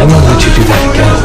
Why let you do that again?